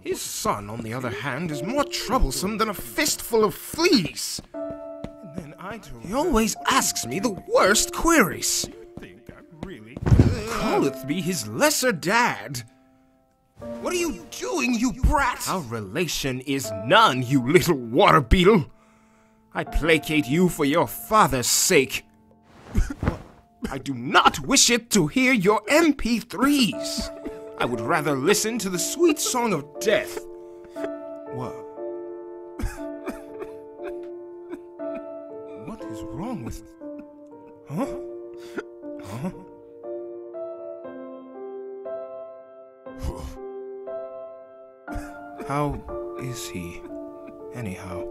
His son, on the other hand, is more troublesome than a fistful of fleas. He always asks me the worst queries. Calleth me his lesser dad. What are you doing, you brat? Our relation is none, you little water beetle. I placate you for your father's sake. I do not wish it to hear your MP3s. I would rather listen to the sweet song of death. What? What is wrong with. Huh? Huh? How is he, anyhow?